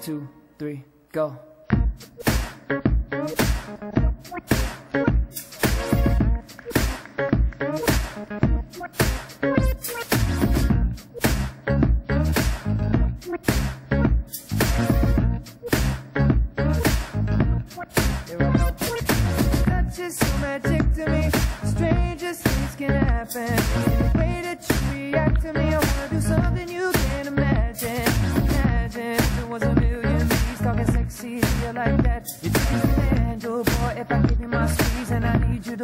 two, three, go. Is so magic to me. Strangest things can happen. The way that you react to me, I wanna do something you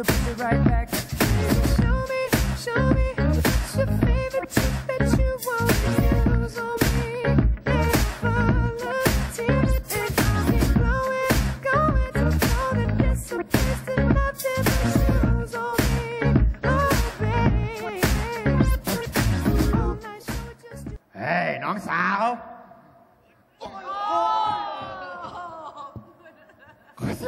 I need you to put it right back. Show me, show me, what's your favorite trick that you want to use on me? If I look timid and I'll keep growing, going to flow to disappear to nothing but shoes on me. Oh, baby. All night, show it just เฮ้ย น้องสาว อ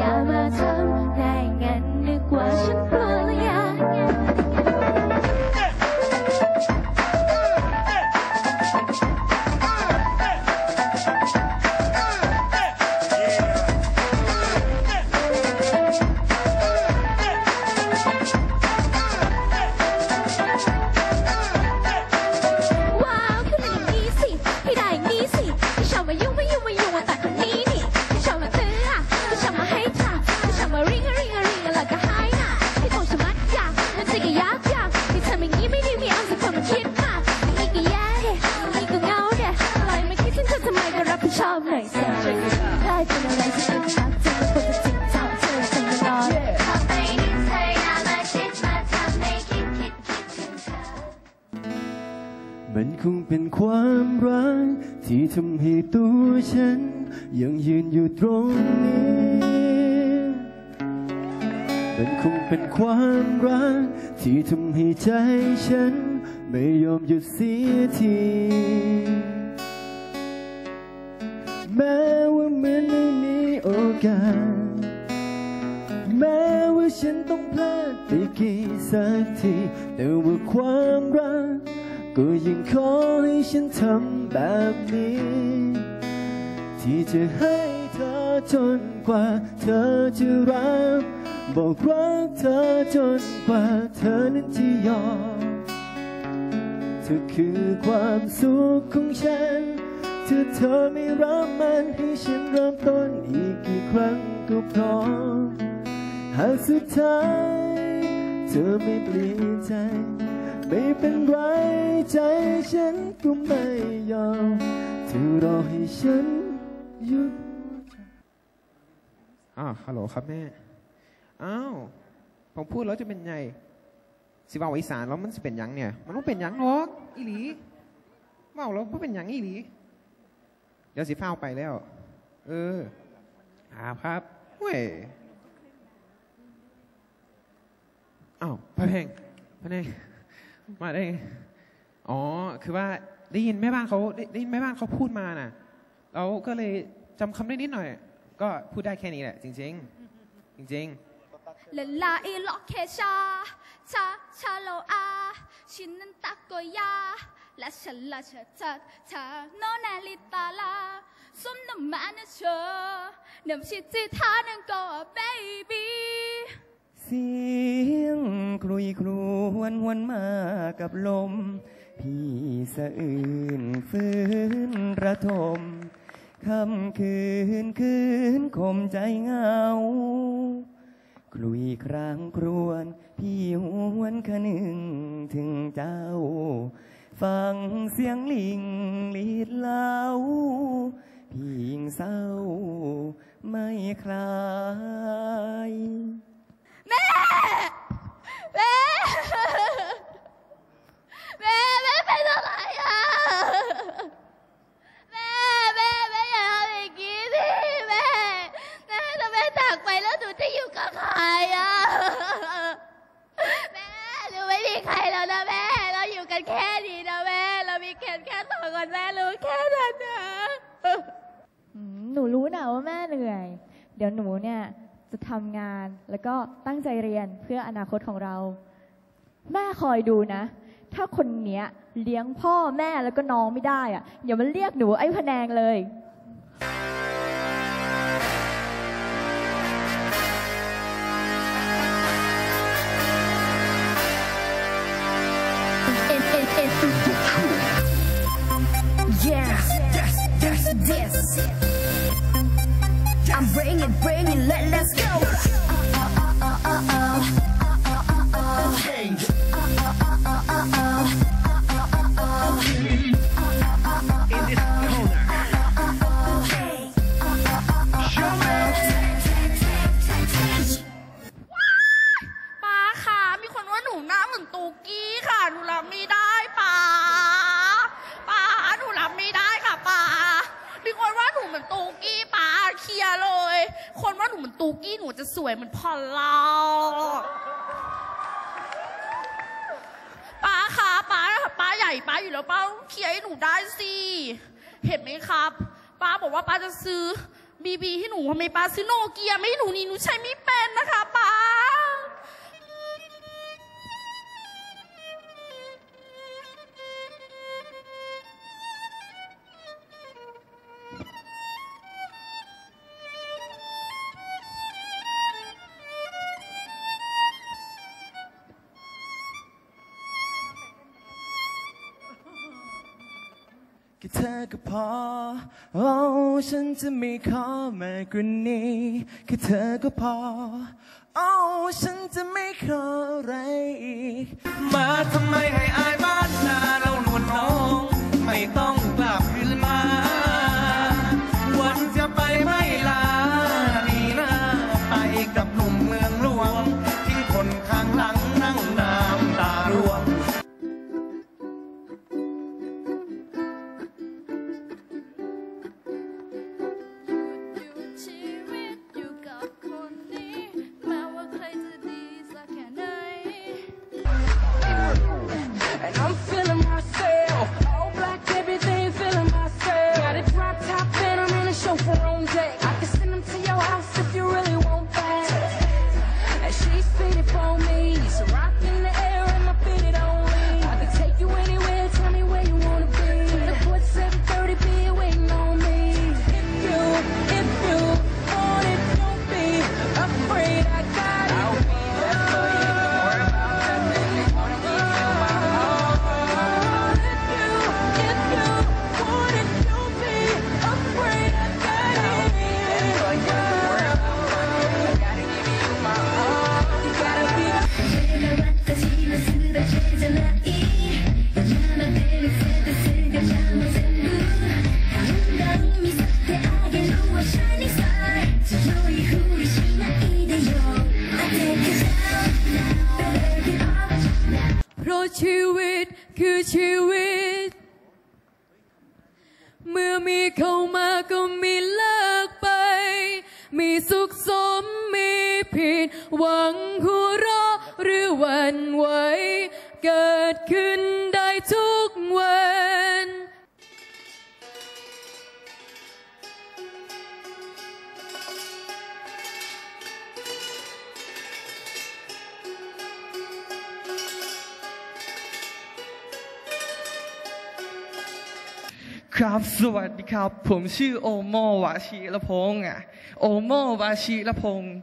ย่ามาทำได้งั้นนึกว่าฉันพราะหรือยั มันคงเป็นความรักที่ทำให้ตัวฉัน ยังยืนอยู่ตรงนี้ มันคงเป็นความรักที่ทำให้ใจฉัน ไม่ยอมหยุดเสียทีแม้ว่ามันไม่มีโอกาส แม้ว่าฉันต้องพลาดไปกี่สักทีแต่ว่าความ ก็ยังขอให้ฉันทำแบบนี้ ที่จะให้เธอจนกว่าเธอจะรัก บอกรักเธอจนกว่าเธอนั้นจะยอมเธอคือความสุขของฉันถ้าเธอไม่รับมันให้ฉันเริ่มต้นอีกกี่ครั้งก็พร้อมหากสุดท้าย เธอไม่เปลี่ยนใจ ไม่เป็นไรใจฉันก็ไม่ยอมเธอรอให้ฉันหยุดอ้าวฮัลโหลครับแม่ อ้าว ผมพูดแล้วจะเป็นไง สิว่าอีสานแล้วมันจะเป็นยังเนี่ย มันต้องเป็นยังหรอกอีหลีเมาแล้วก็เป็นยังอีหลี เดี๋ยวสิฟ้าวไปแล้ว เออครับครับเว้ยอ้าวพระเพงพระเพง มาได้ไงอ๋อ คือว่าได้ยินแม่บ้านเขาได้ได้ยินแม่บ้านเขาพูดมาน่ะเราก็เลยจำคำได้นิดหน่อย ก็พูดได้แค่นี้แหละ จริง ๆ จริงๆลาลาอีล็อกเคชาชาชาโลอาชินนันตะโกยาและฉันละเชจัดชาโนนาลิตาลาสมน้ำมันเชอน้ำชิจิทานังก็เบบีเสียงครุยคร วนหวนมากับลม พี่สะอื่นฟื้นระทมคำคืนคืนคมใจเงาคลุยครางครวน พี่หวนคะนึงถึงเจ้า ฟังเสียงลิงลีดเล่าพี่ยิ่งเศร้าไม่คลาย แม่ แม่แม่แม่เป็นอะไรอะแม่แม่แม่อย่าทำอย่างนี้สิแม่แม่ถ้าแม่จากไปแล้วหนูจะอยู่กับใครอะแม่หนูไม่มีใครแล้วนะแม่ เราอยู่กันแค่นี้นะแม่ เรามีแค่แค่สองคนแม่รู้แค่นั้นนะหนูรู้นะว่าแม่เหนื่อย เดี๋ยวหนูเนี่ย จะทำงาน แล้วก็ตั้งใจเรียนเพื่ออนาคตของเรา แม่คอยดูนะ ถ้าคนเนี้ยเลี้ยงพ่อแม่แล้วก็น้องไม่ได้อะอย่ามาเรียกหนูไอ้พแนงเลย Yeah, yes, yes, this. I'm bringing, bringing, let, let คนว่าหนูเหมือนตูกี้หนูจะสวยเหมือนพอลลาป้าคะป้าป้าใหญ่ป้าอยู่แล้วป้าต้องเคลียร์ให้หนูได้สิเห็นไหมครับ ป้าบอกว่าป้าจะซื้อบีบีให้หนูทำไมป้าซื้อโนเกียไม่ให้หนูนี่หนูใช้ไม่เป็นนะคะป้า ค่เธอก็พอ โอ้ฉันจะไม่ขอมากกว่านี้แค่เธอก็พอ โอ้ฉันจะไม่ขออะไรอีก มาทำไมให้อายบ้านนาเราหนวนน้อง ไม่ต้องกลับ ชีวิต เมื่อมีเข้ามาก็มีเลิกไป มีสุขสมมีผิด หวังหัวเราะหรือหวันไหวเกิดขึ้น ครับสวัสดีครับ ผมชื่อโอโมวาชิละพงษ์อะโอโมวาชิละพงษ์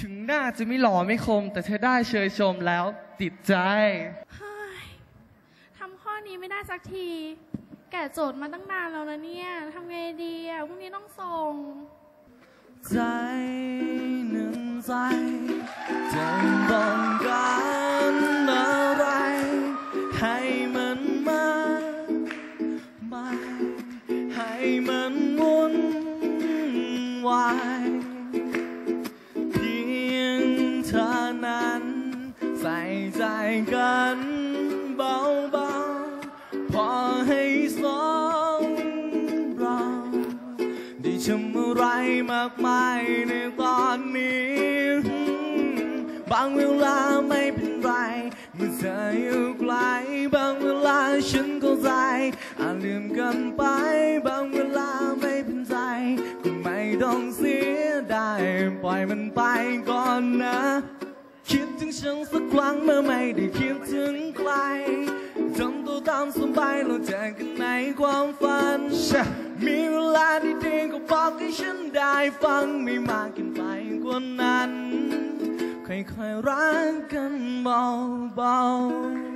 ถึงหน้าจะไม่หล่อไม่คม แต่เธอได้เชยชมแล้วติดใจ เฮ้ยทำข้อนี้ไม่ได้สักที แกะโจทย์มาตั้งนานแล้วนะเนี่ยทำไงดีอะพรุ่งนี้ต้องส่ง ใจหนึ่งใจ ใจกันเบาๆ พอให้สองเราได้ทำอะไรมากมายในตอนนี้ บางเวลาไม่เป็นไรเมื่อเธออยู่ไกล บางเวลาฉันเข้าใจอาจลืมกันไป บางเวลาไม่เป็นใจก็ไม่ต้องเสียดายปล่อยมันไปก่อนนะ ฉันสักครั้งเมื่อไม่ได้คิดถึงใครททำตัวตามสบายเราเจอกันในความฝัน มีเวลาดีๆก็บอกให้ฉันได้ฟังไม่มากเกินไปกว่านั้น ค่อยๆรักกันเบาๆ